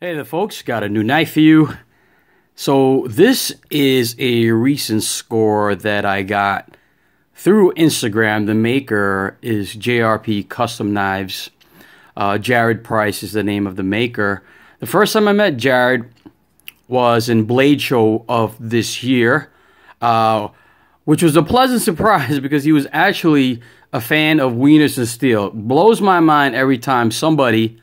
Hey there, folks. Got a new knife for you. So, this is a recent score that I got through Instagram. The maker is JRP Custom Knives. Uh, Jared Price is the name of the maker. The first time I met Jared was in Blade Show of this year, uh, which was a pleasant surprise because he was actually a fan of Wieners and Steel. Blows my mind every time somebody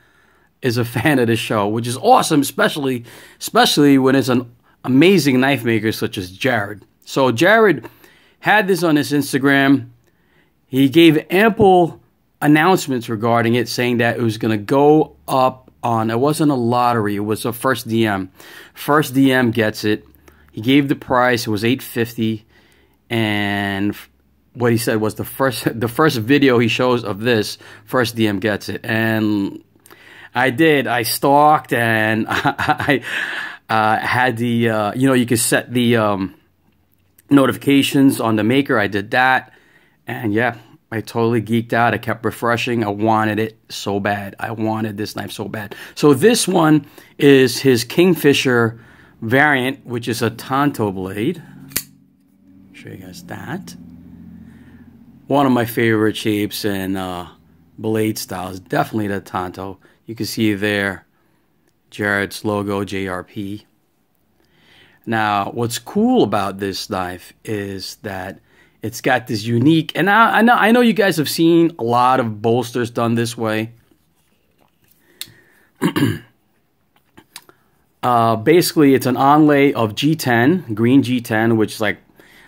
is a fan of the show, which is awesome, especially especially when it's an amazing knife maker such as Jared. So Jared had this on his Instagram. He gave ample announcements regarding it, saying that it was going to go up on. It wasn't a lottery; it was a first DM. First DM gets it. He gave the price. It was eight fifty, and what he said was the first the first video he shows of this first DM gets it, and I did. I stalked and I, uh, had the uh, you know you could set the um, notifications on the maker. I did that, and yeah, I totally geeked out. I kept refreshing. I wanted it so bad. I wanted this knife so bad. So this one is his Kingfisher variant, which is a Tanto blade. Show you guys that. One of my favorite shapes and uh, blade styles, definitely the Tanto. You can see there Jared's logo, JRP. Now, what's cool about this knife is that it's got this unique, and I, I, know I know you guys have seen a lot of bolsters done this way. uh, basically, it's an onlay of G10, green G10, which is like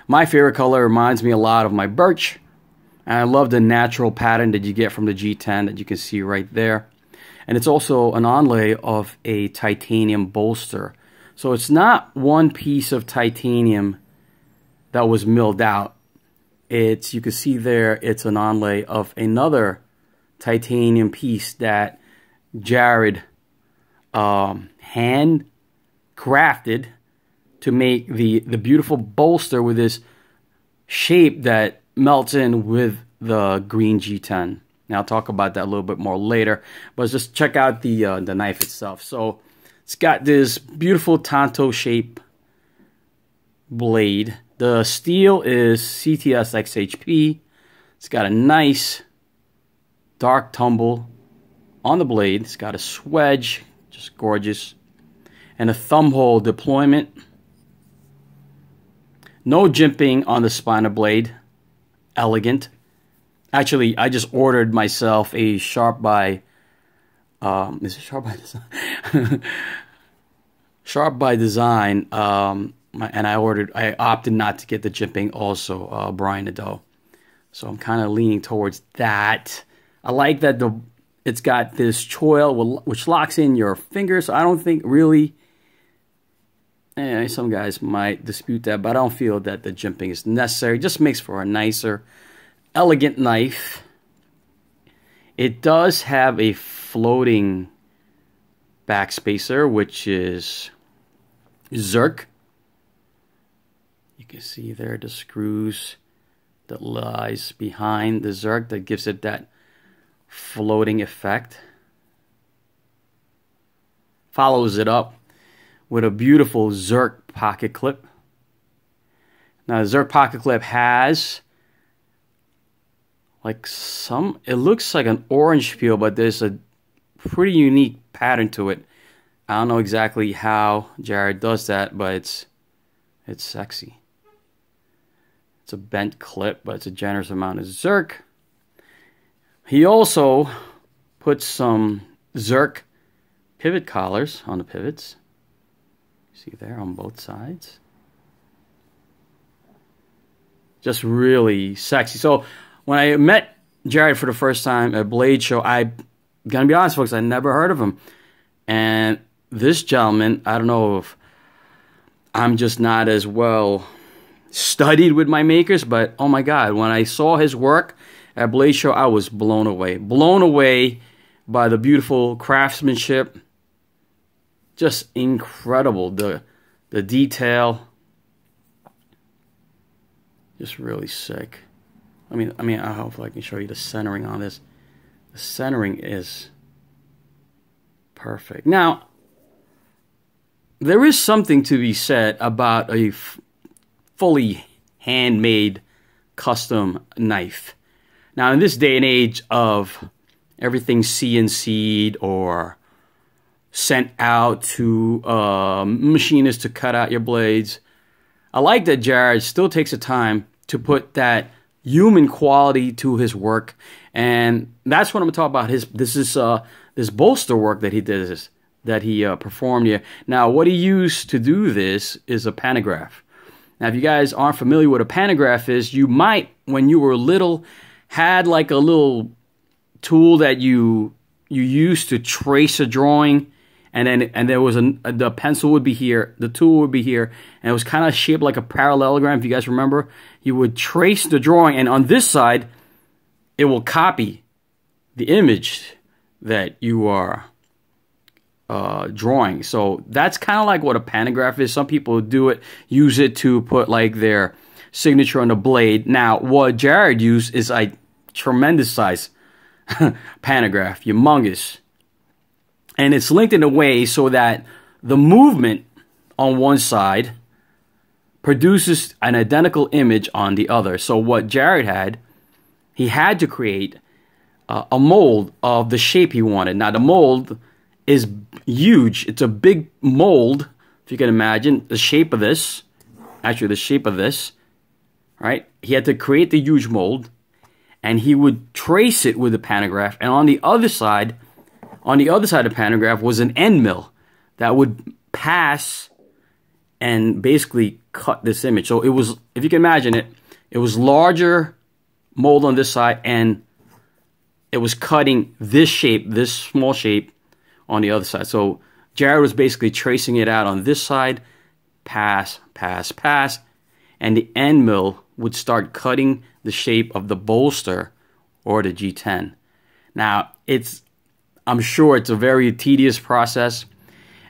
my favorite color. Reminds me a lot of my birch. And I love the natural pattern that you get from the G10 that you can see right there. And it's also an onlay of a titanium bolster. So it's not one piece of titanium that was milled out. It's, you can see there, it's an onlay of another titanium piece that Jared um, hand crafted to make the, the beautiful bolster with this shape that melts in with the green G10. Now I'll talk about that a little bit more later, but just check out the uh, the knife itself. So it's got this beautiful Tanto shape blade. The steel is CTS XHP. It's got a nice dark tumble on the blade. It's got a swedge, just gorgeous, and a thumb hole deployment. No jimping on the spinner blade. Elegant. Actually, I just ordered myself a Sharp by. Um, is it Sharp by Design? Sharp by Design. Um, and I ordered. I opted not to get the jimping. Also, uh, Brian Nadeau. So I'm kind of leaning towards that. I like that the it's got this choil which locks in your fingers. So I don't think really. Eh, some guys might dispute that, but I don't feel that the jimping is necessary. It just makes for a nicer elegant knife. It does have a floating backspacer, which is Zirc. You can see there the screws that lies behind the Zirc that gives it that floating effect. Follows it up with a beautiful Zirc pocket clip. Now, the Zirc pocket clip has like some it looks like an orange peel but there's a pretty unique pattern to it. I don't know exactly how jared does that but it's it's sexy. It's a bent clip but it's a generous amount of zirc he also put some zirc pivot collars on the pivots. See there on both sides. Just really sexy. So when I met Jared for the first time at Blade Show, I gonna be honest, folks, I never heard of him. And this gentleman, I don't know if I'm just not as well studied with my makers, but oh my god, when I saw his work at Blade Show, I was blown away. Blown away by the beautiful craftsmanship. Just incredible. The the detail. Just really sick. I mean, I mean, I hope I can show you the centering on this. The centering is perfect. Now, there is something to be said about a fully handmade custom knife. Now, in this day and age of everything CNC'd or sent out to uh, machinists to cut out your blades, I like that Jared still takes the time to put that human quality to his work, and that's what I'm talking about. His this is uh, this bolster work that he did this that he uh, performed here. Now, what he used to do this is a pantograph. Now, if you guys aren't familiar with a pantograph is, you might, when you were little, had like a little tool that you you used to trace a drawing, and then and there was a the pencil would be here, the tool would be here, and it was kind of shaped like a parallelogram. If you guys remember, you would trace the drawing, and on this side, it will copy the image that you are uh, drawing. So that's kind of like what a pantograph is. Some people do it, use it to put like their signature on the blade. Now, what Jared used is a tremendous size pantograph, humongous. And it's linked in a way so that the movement on one side produces an identical image on the other. So what Jared had, he had to create uh, a mold of the shape he wanted. Now the mold is huge. It's a big mold, if you can imagine, the shape of this, actually the shape of this, right? He had to create the huge mold, and he would trace it with a pantograph, and on the other side, on the other side of the pantograph was an end mill that would pass and basically cut this image. So it was, if you can imagine it, it was larger mold on this side, and it was cutting this shape, this small shape, on the other side. So Jared was basically tracing it out on this side, pass, pass, pass, and the end mill would start cutting the shape of the bolster or the G10. Now, it's I'm sure it's a very tedious process,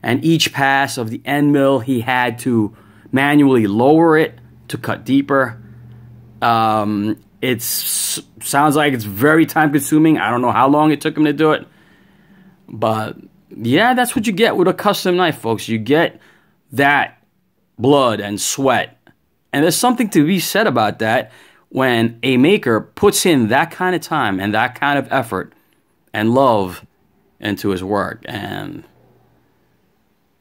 and each pass of the end mill he had to manually lower it to cut deeper. Um, it sounds like it's very time consuming. I don't know how long it took him to do it. But yeah, that's what you get with a custom knife, folks. You get that blood and sweat. And there's something to be said about that when a maker puts in that kind of time and that kind of effort and love into his work. And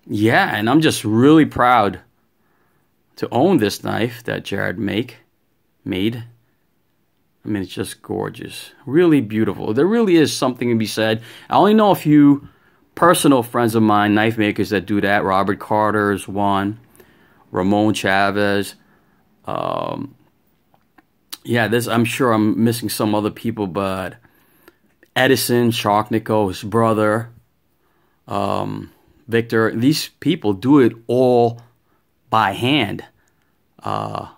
yeah, and I'm just really proud to own this knife that Jared make made. I mean, it's just gorgeous. Really beautiful. There really is something to be said. I only know a few personal friends of mine, knife makers that do that. Robert Carter is one. Ramon Chavez. Um, yeah, this I'm sure I'm missing some other people, but Edison, Sharknico, his brother, um, Victor, these people do it all by hand. Uh,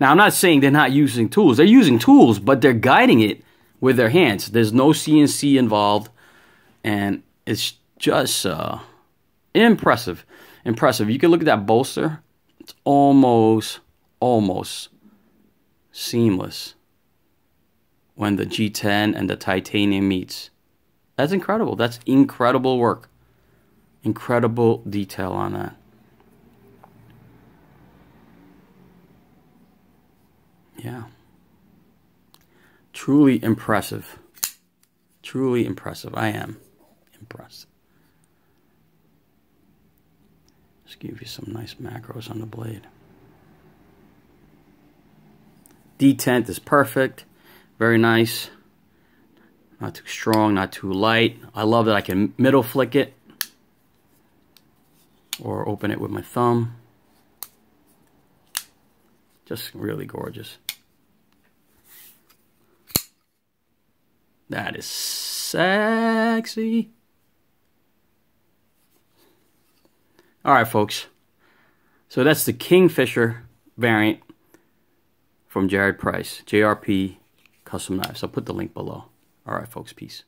now, I'm not saying they're not using tools. They're using tools, but they're guiding it with their hands. There's no CNC involved, and it's just uh, impressive. Impressive. You can look at that bolster. It's almost, almost seamless when the G10 and the titanium meets. That's incredible. That's incredible work. Incredible detail on that. Yeah. Truly impressive. Truly impressive. I am impressed. Just give you some nice macros on the blade. Detent is perfect. Very nice. Not too strong, not too light. I love that I can middle flick it or open it with my thumb. Just really gorgeous. That is sexy. All right, folks. So that's the Kingfisher variant from Jared Price, JRP Custom Knives. I'll put the link below. All right, folks. Peace.